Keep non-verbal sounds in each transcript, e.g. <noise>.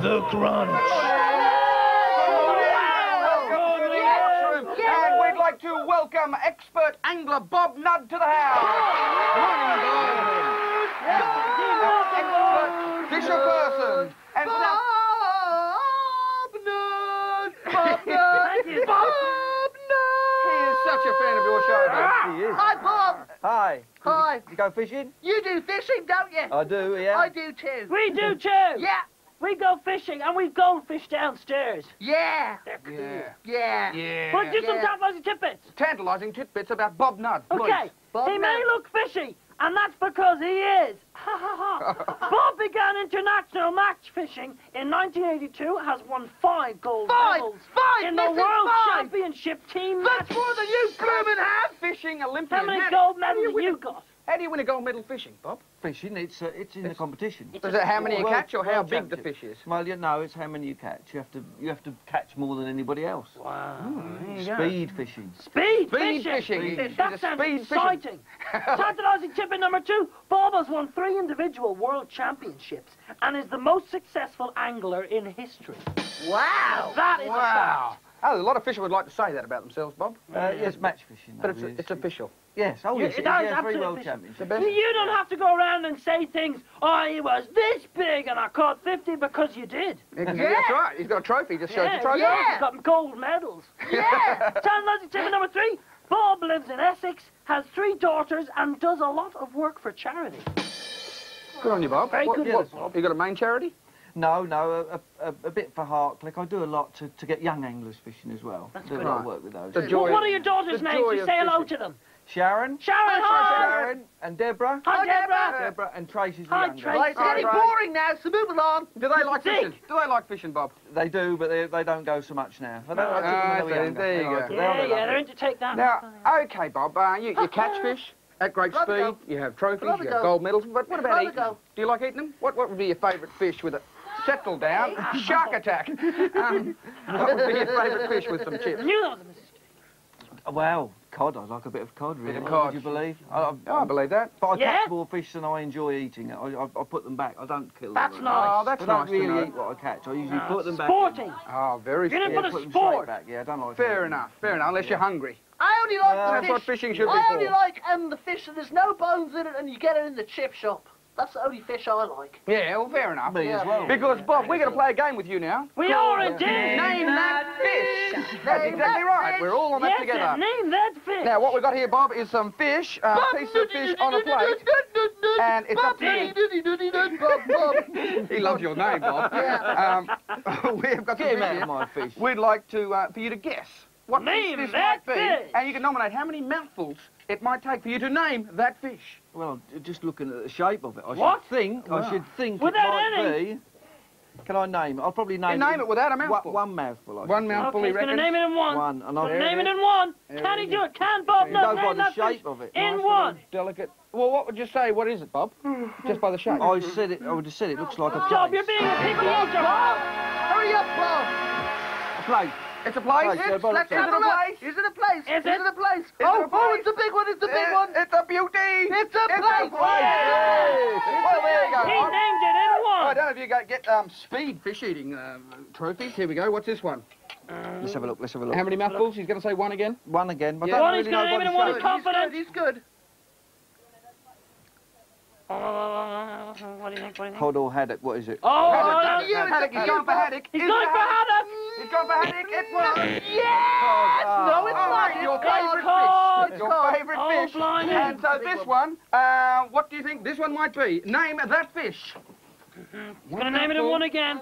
The Crunch. And we'd like to welcome expert angler Bob Nudd to the house. Morning, Bob. Expert fisher person. And now, Bob Nudd! <laughs> Bob he is such a fan of your show. Bob. He is. Hi, Bob! Hi. Hi. You go fishing? You do fishing, don't you? I do, yeah. I do too. We do too. Yeah, We go fishing and we goldfish downstairs. yeah, They're cool. Yeah. yeah. Yeah. But do some Yeah. tantalizing tidbits. Tantalising tidbits about Bob Nudd. Okay. Bob he may look fishy, and that's because he is. <laughs> Ha ha ha. <laughs> Bob began international match fishing in 1982, has won five gold Five! medals Five! in the World five! Championship team That's match. more than you blooming have. Fishing Olympian. How many How- gold medals have you got? How do you win a gold medal fishing, Bob? Fishing, it's, uh, it's in the competition. Is it how many you catch or how big the fish is? Well, you know, it's how many you catch. You have to, you have to catch more than anybody else. Wow. Speed fishing. Speed, Speed fishing. fishing. Speed He's That sounds speed exciting. <laughs> Tantalizing tidbit number two. Bob has won three individual world championships and is the most successful angler in history. Wow. That is a fact. Wow. Oh, a lot of fishermen would like to say that about themselves, Bob. Uh, yes, match fishing. But it's, is. it's official. Yes, oh Yeah, yes, it is, that is yeah, three absolutely world championships. You don't have to go around and say things, oh, he was this big and I caught 50 because you did. Yeah. That's right. He's got a trophy. Just shows yeah, the trophy. yeah. He's got gold medals. <laughs> Yeah. Tantalizing tidbit number three. Bob lives in Essex, has three daughters, and does a lot of work for charity. Good on you, Bob. Very what, good what- work, Bob. You got a main charity? No, no, a, a, a bit for Heartclick. I do a lot to, to get young anglers fishing as well. That's do good. a lot of Right. work with those. The Well, what are your daughters' names? You say hello fishing. to them. Sharon, Sharon, hi! Sharon, and Deborah. Hi, Deborah. Deborah and Tracy's the Hi, youngest. Tracy. Right, it's getting Right. boring now, so move along. Do they like Dick. fishing? Do they like fishing, Bob? They do, but they, they don't go so much now. They don't, I took Ah, when they were there- you go. like it. Yeah, yeah, it. they're in to take that. Now, okay, Bob. Uh, you, you catch fish at great speed. You have trophies. You have go. gold medals. But what about eating? go. Do you like eating them? What What would be your favourite fish with a settle down shark attack? Um, what would be your favourite fish with some chips? knew that was a mistake. Well, cod. I like a bit of cod, really. of cod. Would you believe? I, I, Oh, I believe that. but I Yeah? catch more fish than I enjoy eating. I, I, I put them back. I don't kill That's them. nice. Oh, that's I don't nice to really eat what I catch. I usually Ah, put them back. Sporting. Oh, very You're in fair. put them sport. back. Yeah, I don't like Fair eating enough. Fair enough. Unless you're hungry. I only like Well, the That's what fishing should be I only for. like um, the fish that there's no bones in it and you get it in the chip shop. That's the only fish I like. Yeah, well, fair enough. Me as well. Because, Bob, we're going to play a game with you now. We are indeed. Name that fish. That's exactly that right. fish. We're all on that Yes, together. sir, name that fish. Now, what we've got here, Bob, is some fish, a piece of fish on a plate. And it's up to you. He loves your name, Bob. Um, we've got some Get him fish here. my fish. We'd like to uh, for you to guess what Name fish this that might be, fish. and you can nominate how many mouthfuls it might take for you to name that fish. Well, just looking at the shape of it, I What? should think. Wow. I should think Without it might any? be. Can I name it? I'll probably name You name it without a One- mouthful. One mouthful. I One mouthful, Okay, he he's going reckons. to name it in one. One, and I'll Name it it is. in one. There Can he do it? Can Bob You not go by name the that shape of it. in Nice one? Delicate. Well, what would you say? What is it, Bob? Just by the shape. <laughs> I said it. I would have said it looks like a plate. Bob, you're being a people Bob! Hurry up, Bob. A plate. It's a plaice. Right, It's, let's Have a a look. Is it a plaice? Is Is it? it a plaice? it oh, a oh, it's a big one. It's a big Uh, one. It's a beauty. It's a It's plaice. a plaice. Well, there you go. He All right. named it in I don't know if you get, get um, speed fish eating um, trophies. Here we go. What's this one? Let's have a look. Let's have a look. How many mouthfuls? He's going to say one again. One again. But Yeah. One, he's really know gonna by name it in one. shape. Confident. He's good. He's good. What do you think? What do you think? Hodor haddock. What is it? Oh, Haddock, no, haddock, haddock. He's going for haddock. he's going for haddock. He's going for haddock. It was. Yes! No, it's Oh, not. right, your favourite fish. It's Your favourite Oh, fish. blimey. And so this one, uh, what do you think this one might be? Name that fish. He's going to name it in one again.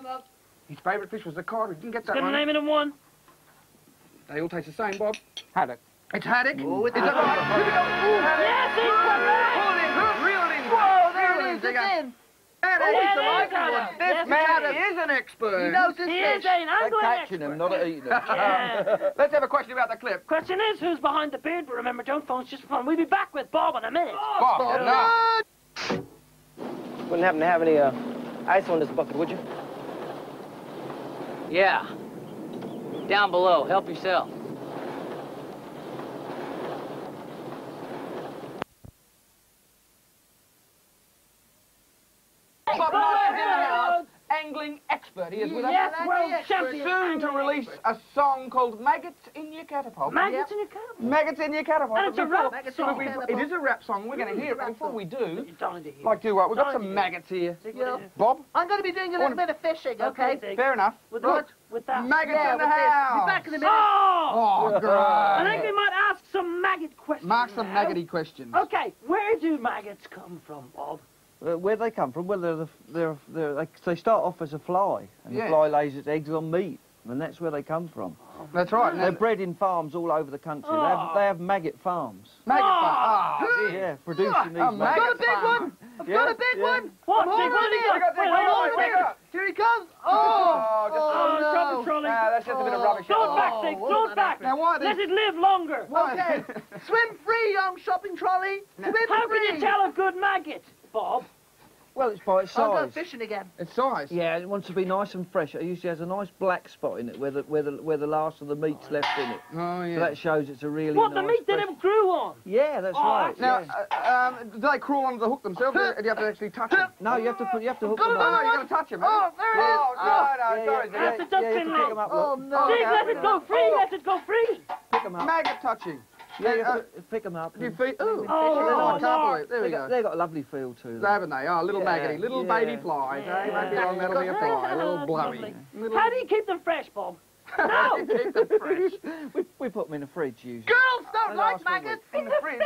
His favourite fish was the cod. He didn't get He's that going to one. name it in one. They all taste the same, Bob. Haddock. It's haddock. Oh, it's Is that haddock. right? Here we go. Ooh, haddock. Yes, he's correct. Pull it in. Reel it in. Whoa, there Reel it is. It's in. Haddock. He's yeah, the there right is haddock. one. This Yes, man haddock. is an expert. He knows his He fish. is an Like angling catching them, expert. not eating them. <laughs> Yeah. Let's have a question about the clip. Question is, who's behind the beard? But remember, don't phones just for fun. We'll be back with Bob in a minute. Bob, Bob no. Wouldn't happen to have any uh, ice on this bucket, would you? Yeah. Down below. Help yourself. Bob Martin's in the house, angling expert. He is with us. Yes, world Yes, champion. Soon to release a song called Maggots in Your Catapult. Maggots in your catapult. Maggots in Your Catapult. And it's a rap Maggots song. It is a rap song. We're going to hear it. Before we do, You're dying to hear. like do what? We've got some maggots here. Bob, I'm going to be doing a little bit of fishing, Okay, okay? Fair enough. With Look, that. With that. maggots Yeah, in the with house. Be back in a minute. Oh! Oh, great. I think we might ask some maggot questions. Mark some maggoty questions. Okay, where do maggots come from, Bob? Uh, where they come from? Well, they're, the, they're, they're, they, they start off as a fly, and Yeah. the fly lays its eggs on meat, and that's where they come from. That's right. They're bred in farms all over the country. They, Oh. have, they have maggot farms. maggot Oh. farm. Oh. Yeah, producing these ah, A maggots. maggot Got a big farm. one! I've Yeah, got a big yeah. one! What? Come Zig, on, what have you Zig. got? Zig, Wait, what hold have on you a second. got? Now, why are Let it live longer. Okay, <laughs> swim free, young shopping trolley. Swim How free. can you tell a good maggot, Bob? Well, it's by its size. I'll go size. fishing again. It's size. Yeah, it wants to be nice and fresh. It usually has a nice black spot in it where the, where the, where the last of the meat's left in it. Oh, yeah. So that shows it's a really What, nice the meat that it grew on? Yeah, that's Oh, right. Now, yeah. uh, um, do they crawl under the hook themselves, or do you have to actually touch them? No, you have to put, you have to hook Got them another Oh, on. you got to touch them. Oh, there it is. Oh, no, no, Yeah, sorry, yeah, Zig. That's the yeah, duck you have to pin pick leg. them up. Oh, look. no. Zig, yeah, let it go free, let it go free. Pick them up. Maggot touching. Yeah, you Uh, pick them up. Do you and- feel... Ooh. Oh, Oh, no, I can't no. believe There we go. They've got a lovely feel to them. Haven't they? Oh, little Yeah, maggoty, little yeah. baby flies, eh? Yeah. Maybe long that'll be a fly, a little blowy. Little... How do you keep them fresh, Bob? <laughs> No! Keep them fresh. <laughs> we, we put them in the fridge usually. Girls don't like last maggots. In the fridge.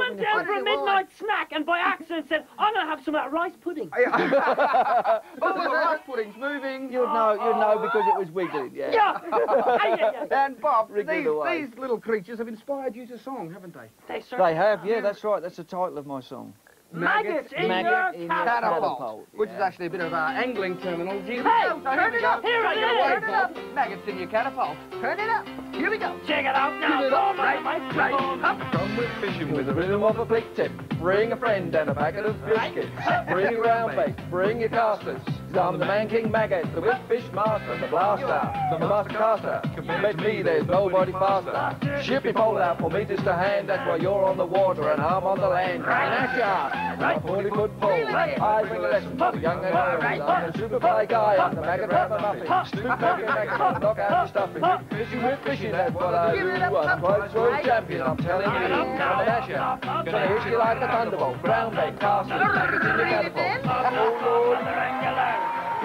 What went down for a fridge. midnight snack and by accident said, I'm going to have some of that rice pudding? <laughs> oh, the rice <laughs> pudding's moving. You'd know, you'd know because it was wiggling. Yeah. Yeah! <laughs> Hey, yeah, yeah. And Bob, Wriggling these, away. these little creatures have inspired you to song, haven't they? They, certainly They have, yeah, are. that's right. That's the title of my song. Maggots in Maggot your in your catapult. Catapult, Catapult, which is actually a bit of uh, angling terminology. Hey, So here turn we it up. Here it Take is. Turn it up. Maggots in your catapult. Turn it up. Here we go. Check it out now. Give it up. Come on, Right, mate. right, Come up. Come with fishing with the rhythm of a flick tip. Bring a friend and a packet of biscuits. Bring your ground bait. Bring your casters. I'm the man king maggot, the whip fish master, the blaster, the master caster. Bet me there's nobody faster. Ship your pole out for meters to hand. That's why you're on the water and I'm on the land. And action! I'm a 40 foot pole. I bring a lesson to the young and old. I'm a super fly guy. I'm the maggot rapper muffin. Spook maggot maggot. Knock out your stuffing. Fishing with fishing, that's what I do. I'm quite world champion, I'm telling you. I'm an asher. Gonna hit you like a thunderbolt. Ground bait, casters, maggots in your catapult. Oh Lord.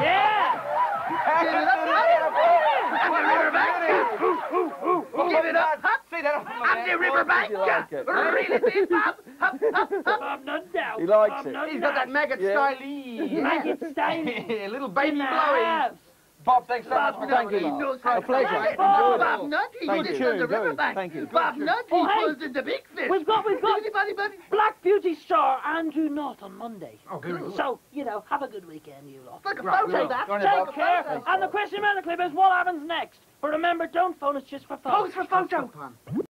Yeah! Give it up. See that? I'm the riverbank. you like it? Really big Bob. Up, up, up. I'm not doubt. He likes I'm it. not He's got that doubt. maggot Yeah. style. Maggot style. <laughs> little in baby the blowy. house. Bob, thanks so much for Thank coming. you. He A pleasure. fly. Bob, Bob Nudd, he Thank lives you. on the riverbank. Thank you. Bob Nudd, he Oh, hey. pulls in the big fish. We've got, we've got Buddy, buddy, buddy. Black Beauty star Andrew Knott on Monday. Oh, very good. So, you know, have a good weekend, you lot. Take a Right, photo, that. Take Bob. care. And the question around the clip is what happens next? But remember, don't phone us just for fun. Pose for photo. Fun.